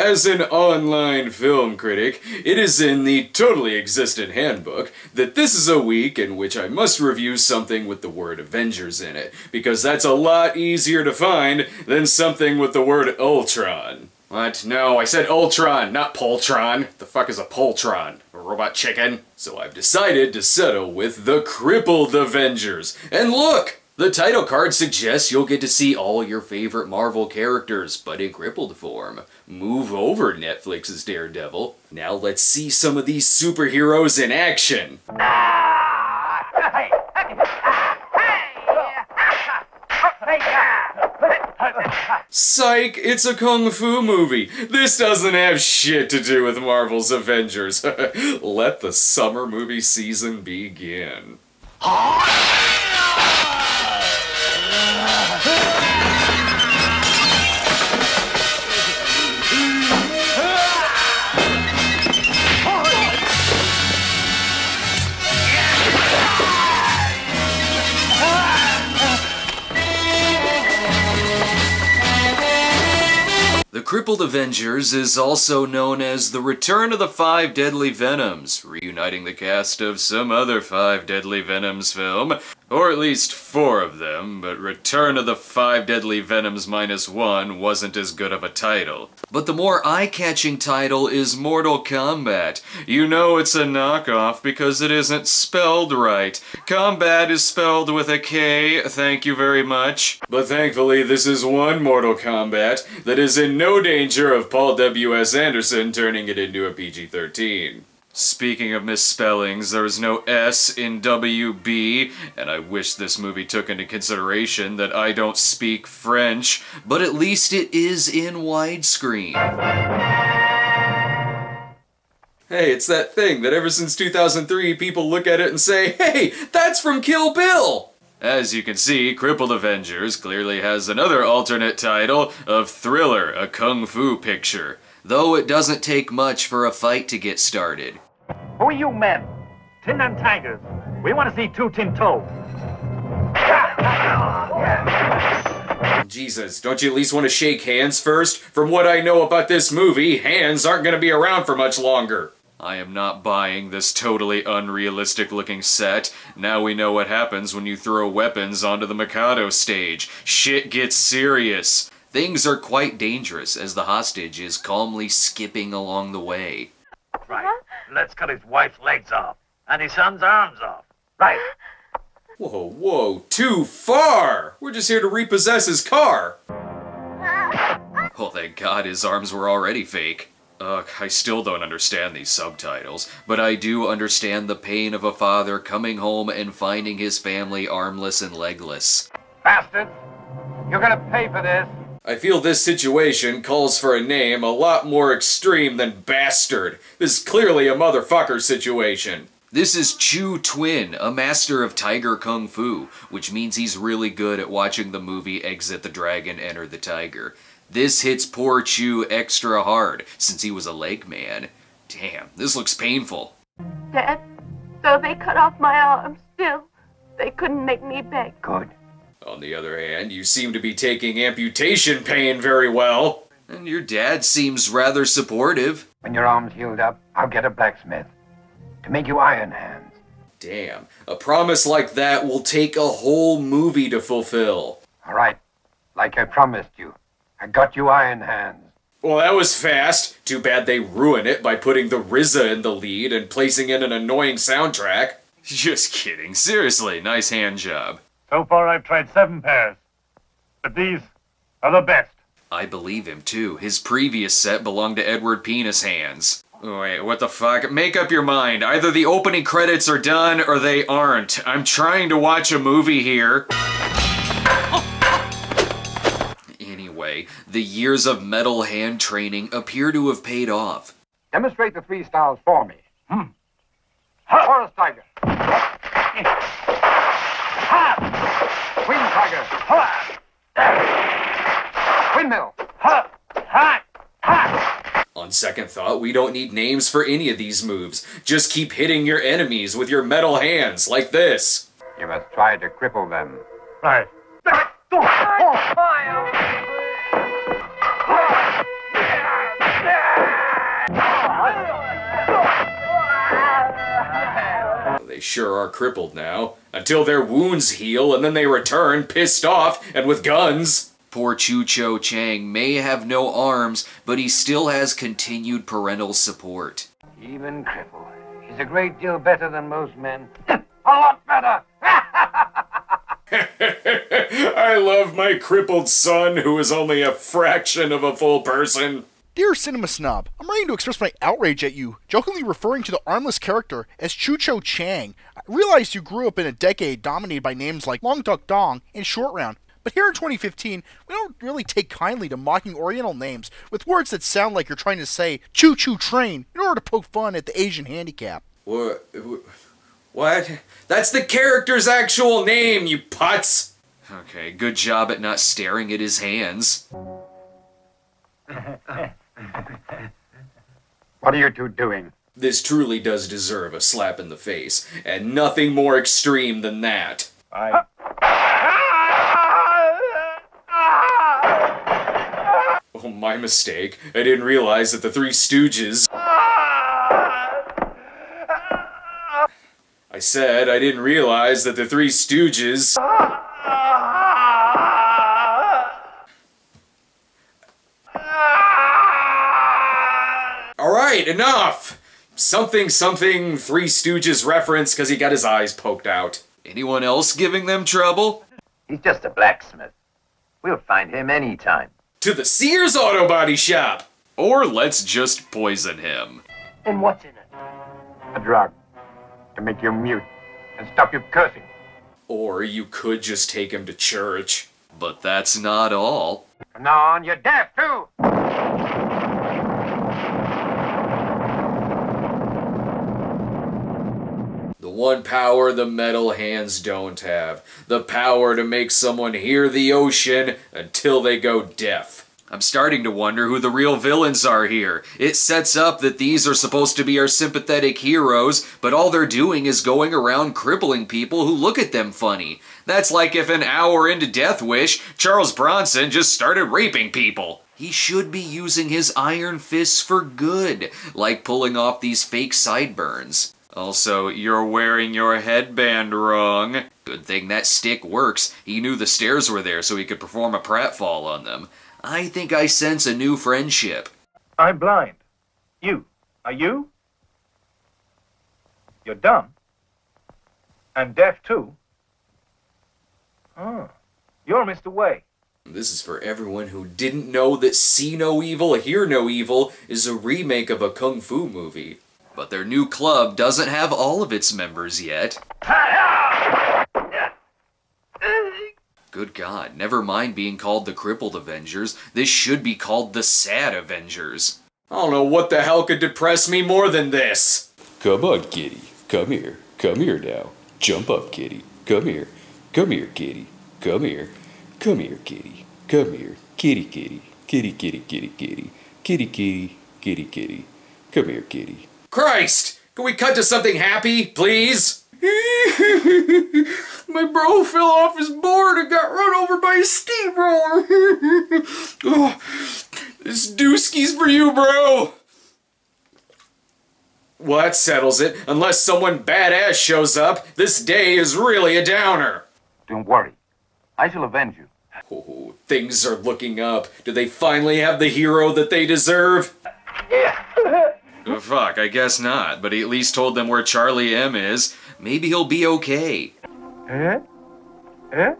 As an online film critic, it is in the totally existent handbook that this is a week in which I must review something with the word Avengers in it, because that's a lot easier to find than something with the word Ultron. What? No, I said Ultron, not Voltron. The fuck is a Voltron? A robot chicken? So I've decided to settle with the Crippled Avengers. And look! The title card suggests you'll get to see all your favorite Marvel characters, but in crippled form. Move over, Netflix's Daredevil. Now let's see some of these superheroes in action. Psych, it's a kung fu movie. This doesn't have shit to do with Marvel's Avengers. Let the summer movie season begin. The Crippled Avengers is also known as the Return of the Five Deadly Venoms, reuniting the cast of some other Five Deadly Venoms film, or at least four of them, but Return of the Five Deadly Venoms minus one wasn't as good of a title. But the more eye-catching title is Mortal Kombat. You know it's a knockoff because it isn't spelled right. Combat is spelled with a K, thank you very much. But thankfully this is one Mortal Kombat that is in no danger of Paul W.S. Anderson turning it into a PG-13. Speaking of misspellings, there is no S in WB, and I wish this movie took into consideration that I don't speak French, but at least it is in widescreen. Hey, it's that thing that ever since 2003 people look at it and say, hey, that's from Kill Bill! As you can see, Crippled Avengers clearly has another alternate title of Thriller, a Kung Fu picture though it doesn't take much for a fight to get started. Who are you men? Tin and Tigers. We want to see two Tin Toe. Jesus, don't you at least want to shake hands first? From what I know about this movie, hands aren't going to be around for much longer. I am not buying this totally unrealistic looking set. Now we know what happens when you throw weapons onto the Mikado stage. Shit gets serious. Things are quite dangerous as the hostage is calmly skipping along the way. Right. Let's cut his wife's legs off and his son's arms off. Right. Whoa, whoa, too far! We're just here to repossess his car! Oh, thank God his arms were already fake. Ugh, I still don't understand these subtitles, but I do understand the pain of a father coming home and finding his family armless and legless. Bastards! You're gonna pay for this! I feel this situation calls for a name a lot more extreme than bastard. This is clearly a motherfucker situation. This is Chu Twin, a master of Tiger Kung Fu, which means he's really good at watching the movie Exit the Dragon, Enter the Tiger. This hits poor Chu extra hard, since he was a leg man. Damn, this looks painful. Dad, though they cut off my arm, still, they couldn't make me beg. Good. On the other hand, you seem to be taking amputation pain very well. And your dad seems rather supportive. When your arm's healed up, I'll get a blacksmith to make you iron hands. Damn, a promise like that will take a whole movie to fulfill. All right, like I promised you. I got you iron hands. Well, that was fast. Too bad they ruin it by putting the RZA in the lead and placing in an annoying soundtrack. Just kidding. Seriously, nice hand job. So far, I've tried seven pairs, but these are the best. I believe him too. His previous set belonged to Edward Penis Hands. Wait, what the fuck? Make up your mind. Either the opening credits are done or they aren't. I'm trying to watch a movie here. Anyway, the years of metal hand training appear to have paid off. Demonstrate the three styles for me. Hmm. Forest Tiger. Queen Tiger. Windmill. On second thought, we don't need names for any of these moves. Just keep hitting your enemies with your metal hands, like this. You must try to cripple them. Right. They sure are crippled now. Until their wounds heal and then they return, pissed off and with guns. Poor Chu Cho Chang may have no arms, but he still has continued parental support. Even crippled. He's a great deal better than most men. a lot better! I love my crippled son who is only a fraction of a full person. Dear Cinema Snob, I'm writing to express my outrage at you, jokingly referring to the armless character as Chu Cho Chang. I realized you grew up in a decade dominated by names like Long Duck Dong and Short Round, but here in 2015, we don't really take kindly to mocking Oriental names with words that sound like you're trying to say choo choo train in order to poke fun at the Asian handicap. What? What? That's the character's actual name, you putz! Okay, good job at not staring at his hands. What are you two doing? This truly does deserve a slap in the face, and nothing more extreme than that. I. Oh, my mistake. I didn't realize that the Three Stooges. I said I didn't realize that the Three Stooges. Enough! Something, something, Three Stooges reference because he got his eyes poked out. Anyone else giving them trouble? He's just a blacksmith. We'll find him any time. To the Sears Auto Body Shop! Or let's just poison him. And what's in it? A drug. To make you mute and stop you cursing. Or you could just take him to church. But that's not all. From now on, you're deaf too! One power the metal hands don't have. The power to make someone hear the ocean until they go deaf. I'm starting to wonder who the real villains are here. It sets up that these are supposed to be our sympathetic heroes, but all they're doing is going around crippling people who look at them funny. That's like if an hour into Death Wish, Charles Bronson just started raping people. He should be using his iron fists for good, like pulling off these fake sideburns. Also, you're wearing your headband wrong. Good thing that stick works. He knew the stairs were there so he could perform a pratfall on them. I think I sense a new friendship. I'm blind. You. Are you? You're dumb. And deaf too. Oh. You're Mr. Way. This is for everyone who didn't know that See No Evil, Hear No Evil is a remake of a kung fu movie. But their new club doesn't have all of its members yet. Good God, never mind being called the Crippled Avengers, this should be called the Sad Avengers. I don't know what the hell could depress me more than this. Come on, kitty. Come here. Come here now. Jump up, kitty. Come here. Come here, kitty. Come here. Come here, kitty. Come here. Kitty, kitty. Kitty, kitty, kitty, kitty. Kitty, kitty. Kitty, kitty. Come here, kitty. Christ! Can we cut to something happy, please? My bro fell off his board and got run over by a steamroller. oh, this dooskie's for you, bro. Well, that settles it. Unless someone badass shows up, this day is really a downer. Don't worry. I shall avenge you. Oh, things are looking up. Do they finally have the hero that they deserve? Oh, fuck, I guess not, but he at least told them where Charlie M is. Maybe he'll be okay. Eh? Eh?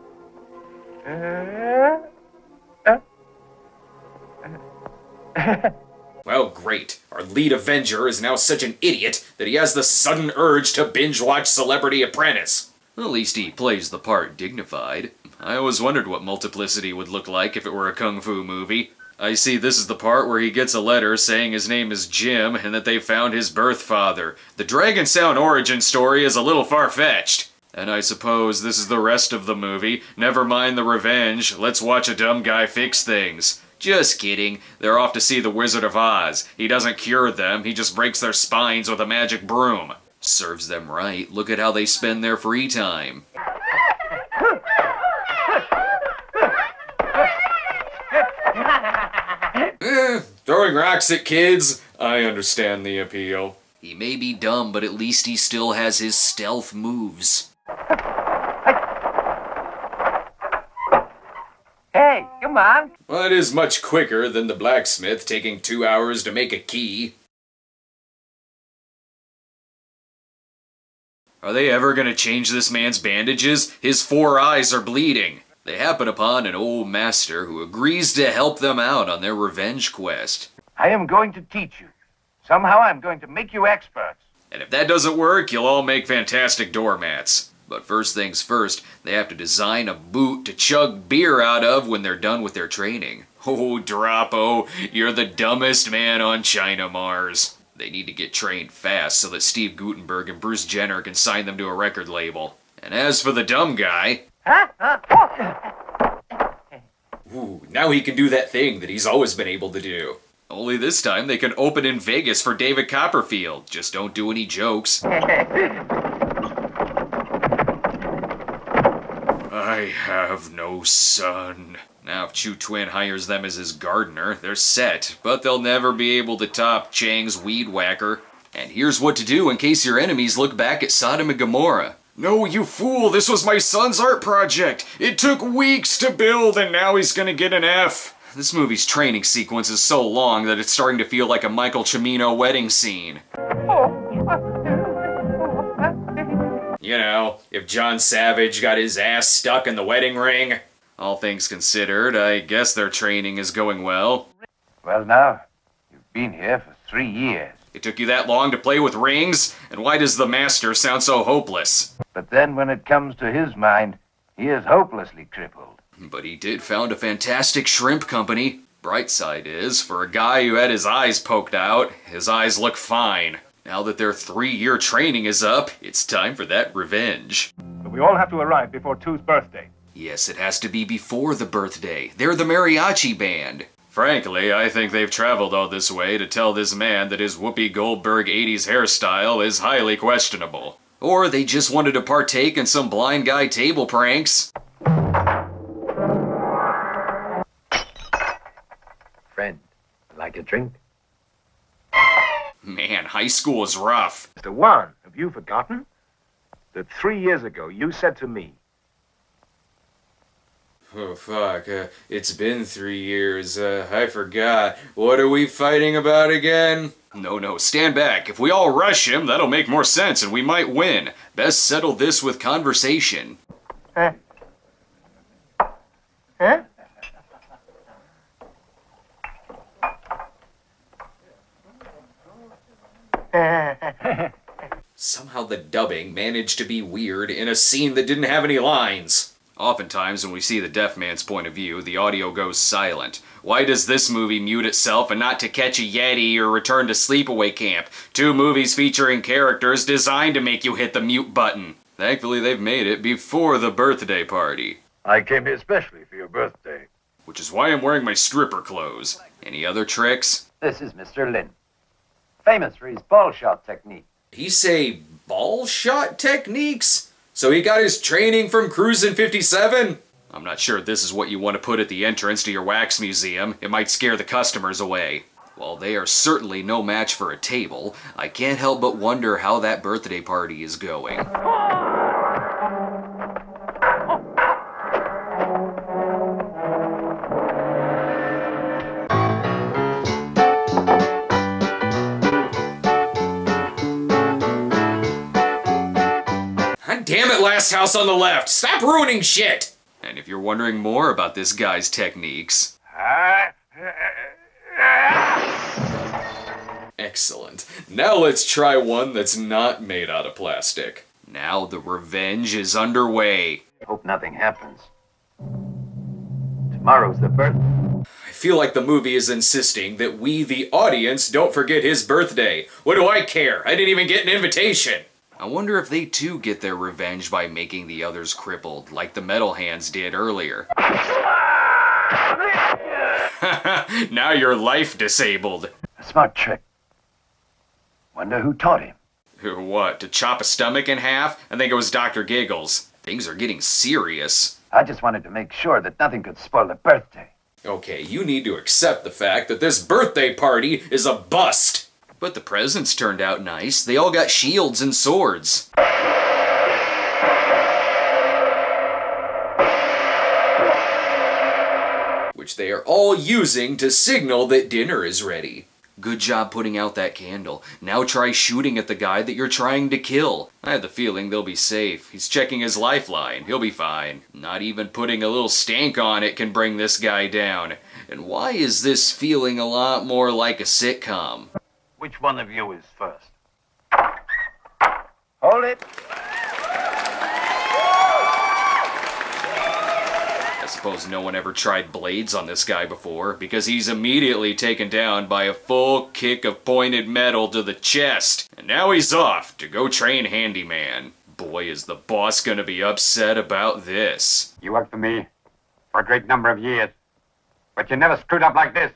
Eh? Well, great. Our lead Avenger is now such an idiot that he has the sudden urge to binge watch Celebrity Apprentice. At least he plays the part dignified. I always wondered what Multiplicity would look like if it were a kung fu movie. I see this is the part where he gets a letter saying his name is Jim and that they found his birth father. The Dragon Sound origin story is a little far-fetched. And I suppose this is the rest of the movie. Never mind the revenge, let's watch a dumb guy fix things. Just kidding. They're off to see the Wizard of Oz. He doesn't cure them, he just breaks their spines with a magic broom. Serves them right. Look at how they spend their free time. Eh, throwing rocks at kids? I understand the appeal. He may be dumb, but at least he still has his stealth moves. Hey, come on. Well, it is much quicker than the blacksmith taking two hours to make a key. Are they ever gonna change this man's bandages? His four eyes are bleeding. They happen upon an old master who agrees to help them out on their revenge quest. I am going to teach you. Somehow I'm going to make you experts. And if that doesn't work, you'll all make fantastic doormats. But first things first, they have to design a boot to chug beer out of when they're done with their training. Oh, Drapo, you're the dumbest man on China Mars. They need to get trained fast so that Steve Guttenberg and Bruce Jenner can sign them to a record label. And as for the dumb guy, ooh, now he can do that thing that he's always been able to do. Only this time they can open in Vegas for David Copperfield. Just don't do any jokes. I have no son. Now, if Chu Twin hires them as his gardener, they're set, but they'll never be able to top Chang's weed whacker. And here's what to do in case your enemies look back at Sodom and Gomorrah. No, you fool, this was my son's art project. It took weeks to build, and now he's gonna get an F. This movie's training sequence is so long that it's starting to feel like a Michael Cimino wedding scene. You know, if John Savage got his ass stuck in the wedding ring. All things considered, I guess their training is going well. Well, now, you've been here for three years. It took you that long to play with rings? And why does the master sound so hopeless? But then when it comes to his mind, he is hopelessly crippled. But he did found a fantastic shrimp company. Bright side is, for a guy who had his eyes poked out, his eyes look fine. Now that their three year training is up, it's time for that revenge. But we all have to arrive before Two's birthday. Yes, it has to be before the birthday. They're the mariachi band. Frankly, I think they've traveled all this way to tell this man that his Whoopi Goldberg 80s hairstyle is highly questionable. Or they just wanted to partake in some blind guy table pranks. Drink? Man, high school is rough. Mr. Warren, have you forgotten that three years ago you said to me, Oh, fuck. Uh, it's been three years. Uh, I forgot. What are we fighting about again? No, no, stand back. If we all rush him, that'll make more sense and we might win. Best settle this with conversation. Huh? Huh? Somehow the dubbing managed to be weird in a scene that didn't have any lines. Oftentimes, when we see the deaf man's point of view, the audio goes silent. Why does this movie mute itself and not To Catch a Yeti or Return to Sleepaway Camp? Two movies featuring characters designed to make you hit the mute button. Thankfully, they've made it before the birthday party. I came here especially for your birthday. Which is why I'm wearing my stripper clothes. Any other tricks? This is Mr. Lin, famous for his ball shot technique. He say ball shot techniques? So he got his training from Cruisin' 57? I'm not sure this is what you want to put at the entrance to your wax museum. It might scare the customers away. While they are certainly no match for a table, I can't help but wonder how that birthday party is going. God damn it, last house on the left! Stop ruining shit! And if you're wondering more about this guy's techniques, excellent. Now let's try one that's not made out of plastic. Now the revenge is underway. Hope nothing happens. Tomorrow's the birthday. I feel like the movie is insisting that we, the audience, don't forget his birthday. What do I care? I didn't even get an invitation. I wonder if they too get their revenge by making the others crippled, like the Metal Hands did earlier. now you're life disabled. A smart trick. Wonder who taught him. What, to chop a stomach in half? I think it was Dr. Giggles. Things are getting serious. I just wanted to make sure that nothing could spoil the birthday. Okay, you need to accept the fact that this birthday party is a bust. But the presents turned out nice. They all got shields and swords. Which they are all using to signal that dinner is ready. Good job putting out that candle. Now try shooting at the guy that you're trying to kill. I have the feeling they'll be safe. He's checking his lifeline. He'll be fine. Not even putting a little stank on it can bring this guy down. And why is this feeling a lot more like a sitcom? Which one of you is first? Hold it. I suppose no one ever tried blades on this guy before, because he's immediately taken down by a full kick of pointed metal to the chest. And now he's off to go train handyman. Boy, is the boss gonna be upset about this. You worked for me for a great number of years, but you never screwed up like this.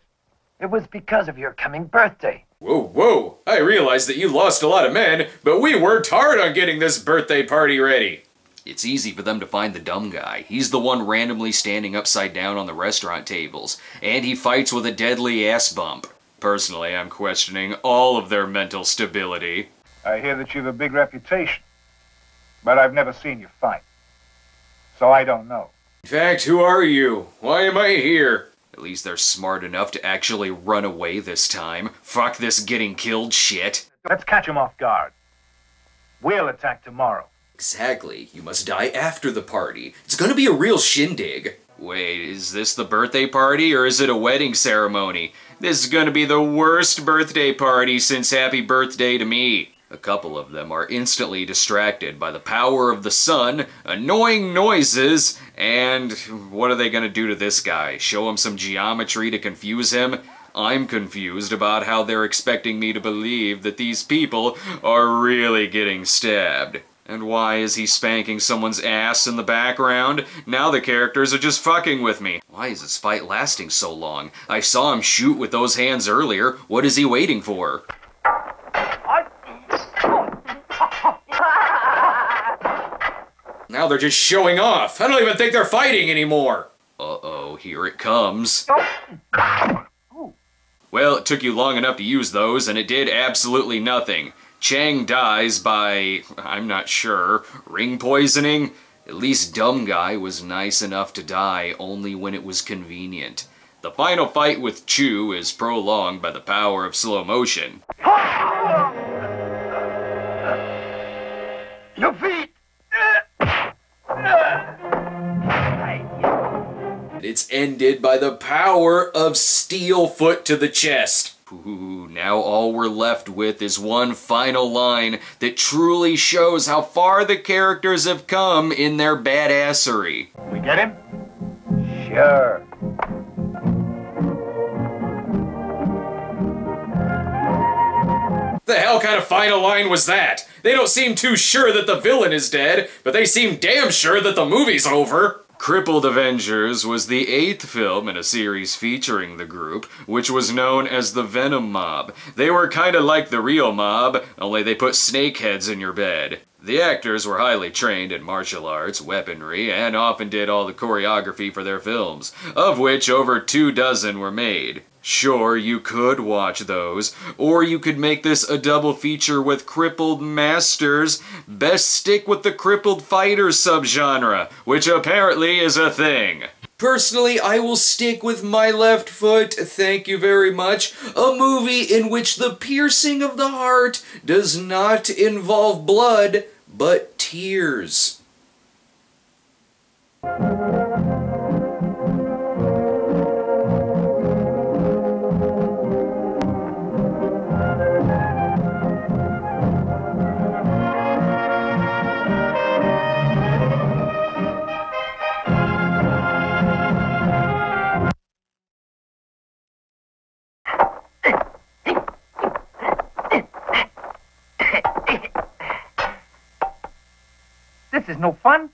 It was because of your coming birthday. Whoa, whoa! I realize that you lost a lot of men, but we worked hard on getting this birthday party ready. It's easy for them to find the dumb guy. He's the one randomly standing upside down on the restaurant tables, and he fights with a deadly ass bump. Personally, I'm questioning all of their mental stability. I hear that you've a big reputation, but I've never seen you fight. So I don't know. In fact, who are you? Why am I here? At least they're smart enough to actually run away this time. Fuck this getting killed shit. Let's catch him off guard. We'll attack tomorrow. Exactly. You must die after the party. It's gonna be a real shindig. Wait, is this the birthday party or is it a wedding ceremony? This is gonna be the worst birthday party since Happy Birthday to Me. A couple of them are instantly distracted by the power of the sun, annoying noises, and what are they gonna do to this guy? Show him some geometry to confuse him? I'm confused about how they're expecting me to believe that these people are really getting stabbed. And why is he spanking someone's ass in the background? Now the characters are just fucking with me. Why is this fight lasting so long? I saw him shoot with those hands earlier. What is he waiting for? Now they're just showing off. I don't even think they're fighting anymore. Uh-oh, here it comes. Well, it took you long enough to use those, and it did absolutely nothing. Chang dies by, I'm not sure, ring poisoning? At least Dumb Guy was nice enough to die only when it was convenient. The final fight with Chu is prolonged by the power of slow motion. Ended by the power of steel foot to the chest. Ooh, now all we're left with is one final line that truly shows how far the characters have come in their badassery. We get him? Sure. The hell kind of final line was that? They don't seem too sure that the villain is dead, but they seem damn sure that the movie's over. Crippled Avengers was the eighth film in a series featuring the group, which was known as the Venom Mob. They were kinda like the real mob, only they put snake heads in your bed. The actors were highly trained in martial arts, weaponry, and often did all the choreography for their films, of which over two dozen were made. Sure, you could watch those, or you could make this a double feature with Crippled Masters. Best stick with the Crippled Fighters subgenre, which apparently is a thing. Personally, I will stick with My Left Foot, thank you very much, a movie in which the piercing of the heart does not involve blood, but tears. Is no fun.